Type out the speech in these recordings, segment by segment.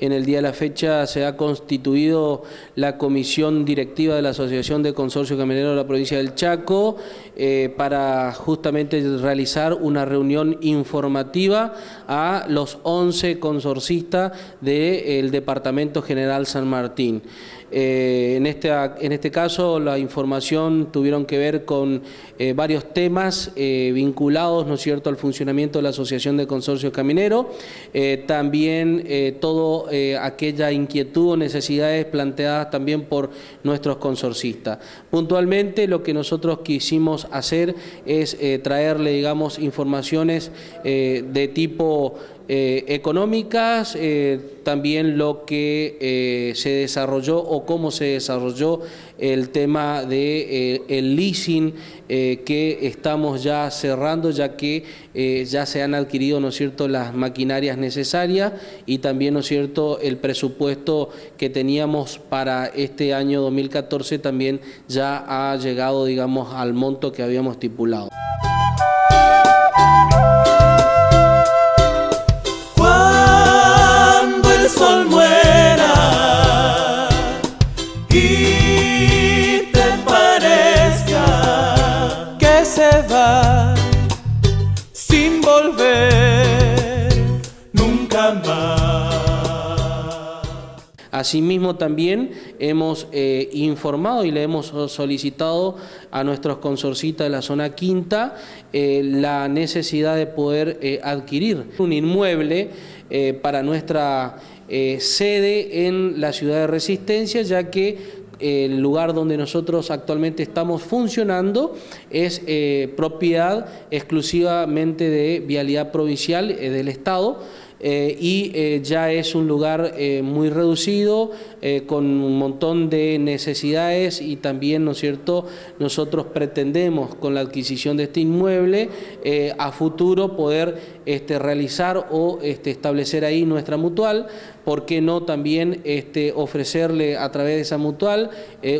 el día de la fecha se ha constituido la comisión directiva de la Asociación de Consorcio Caminero de la provincia del Chaco eh, para justamente realizar una reunión informativa a los 11 consorcistas del Departamento General San Martín. Eh, en, este, en este caso la información tuvieron que ver con eh, varios temas vinculados, ¿no es cierto?, al funcionamiento de la Asociación de Consorcios Camineros, también todo aquella inquietud o necesidades planteadas también por nuestros consorcistas. Puntualmente lo que nosotros quisimos hacer es traerle, digamos, informaciones de tipo eh, económicas, eh, también lo que eh, se desarrolló o cómo se desarrolló el tema de el leasing que estamos ya cerrando ya que ya se han adquirido no es cierto las maquinarias necesarias y también no es cierto el presupuesto que teníamos para este año 2014 también ya ha llegado digamos al monto que habíamos estipulado. Asimismo también hemos eh, informado y le hemos solicitado a nuestros consorcistas de la zona quinta eh, la necesidad de poder eh, adquirir un inmueble para nuestra sede en la ciudad de Resistencia, ya que el lugar donde nosotros actualmente estamos funcionando es propiedad exclusivamente de vialidad provincial del Estado eh, y eh, ya es un lugar eh, muy reducido, con un montón de necesidades y también, ¿no es cierto?, nosotros pretendemos con la adquisición de este inmueble a futuro poder este, realizar o este, establecer ahí nuestra mutual, ¿por qué no también este, ofrecerle a través de esa mutual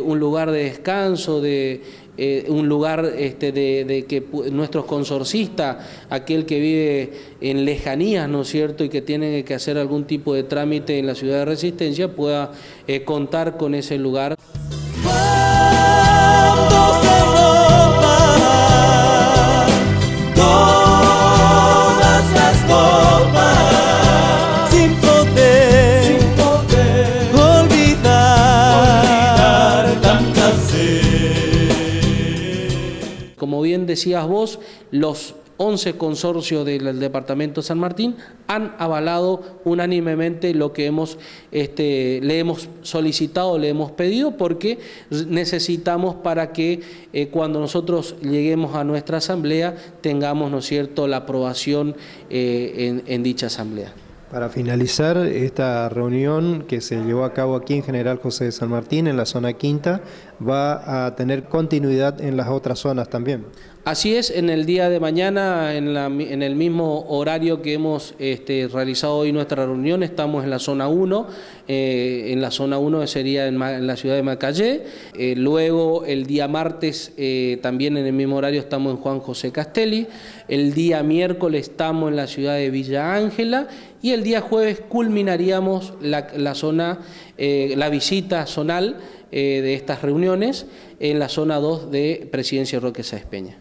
un lugar de descanso, de eh, un lugar este, de, que nuestros consorcistas, aquel que vive en lejanías, ¿no es cierto?, y que tiene que hacer algún tipo de trámite en la ciudad de Resistencia, pueda eh, contar con ese lugar. Como bien decías vos, los 11 consorcios del Departamento San Martín han avalado unánimemente lo que hemos, este, le hemos solicitado, le hemos pedido, porque necesitamos para que eh, cuando nosotros lleguemos a nuestra asamblea tengamos, ¿no es cierto?, la aprobación eh, en dicha asamblea. Para finalizar esta reunión que se llevó a cabo aquí en General José de San Martín, en la zona quinta, va a tener continuidad en las otras zonas también. Así es, en el día de mañana, en, el mismo horario que hemos este, realizado hoy nuestra reunión, estamos en la zona 1, eh, en la zona 1 sería en, la ciudad de Macallé, eh, luego el día martes eh, también en el mismo horario estamos en Juan José Castelli, el día miércoles estamos en la ciudad de Villa Ángela y el día jueves culminaríamos la, zona, la visita zonal de estas reuniones en la zona 2 de Presidencia Roque Sáez Peña.